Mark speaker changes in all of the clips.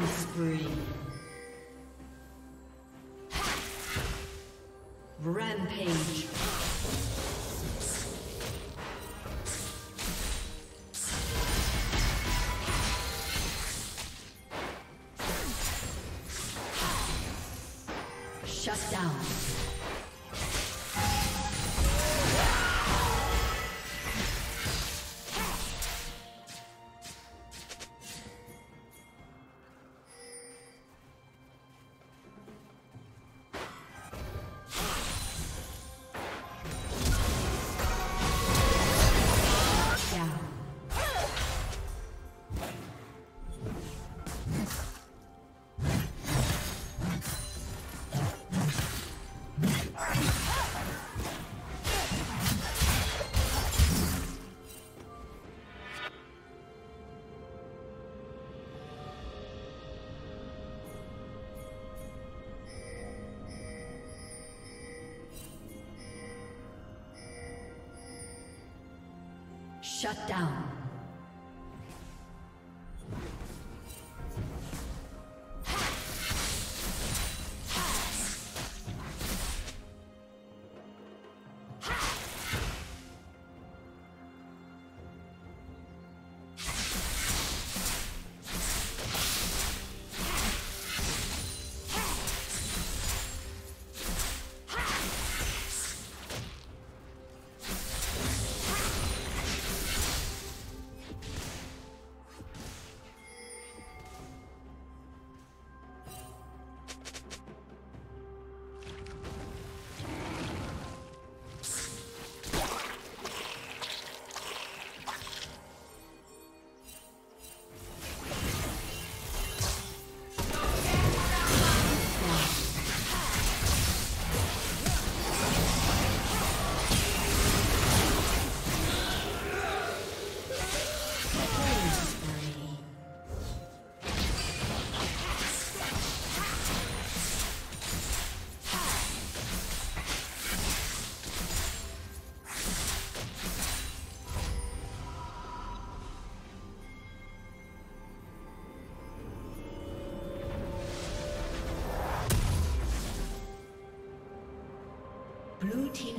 Speaker 1: Spree. Shut down.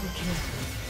Speaker 1: Double kill.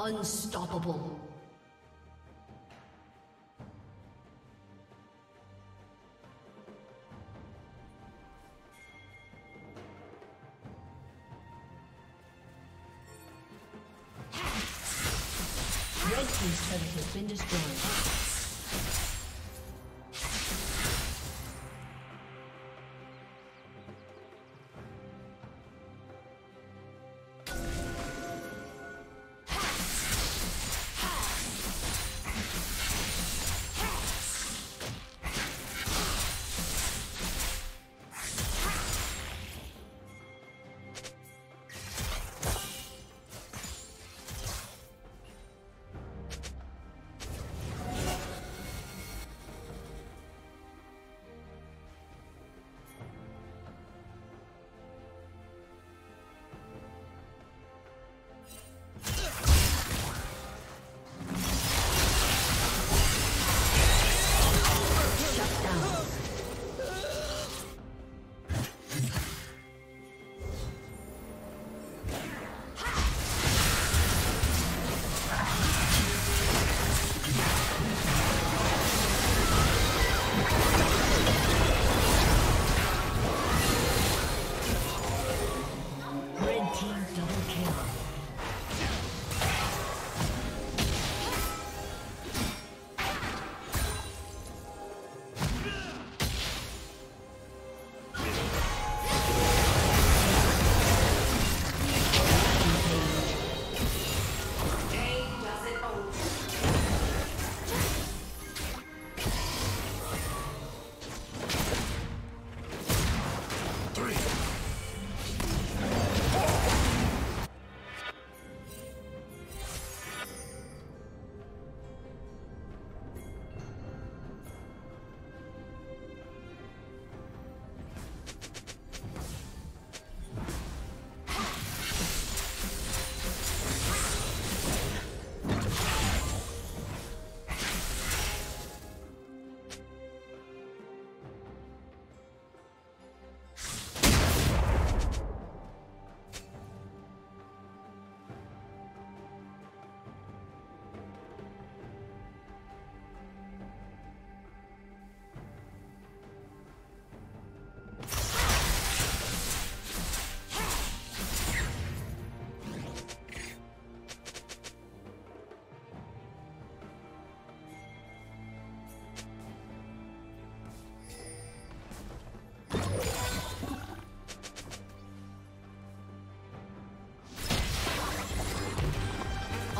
Speaker 1: Unstoppable.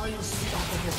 Speaker 1: Unstoppable.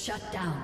Speaker 1: Shut down.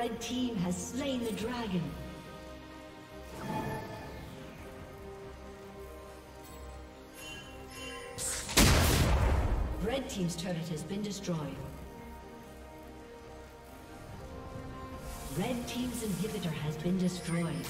Speaker 1: Red team has slain the dragon. Red team's turret has been destroyed. Red team's inhibitor has been destroyed.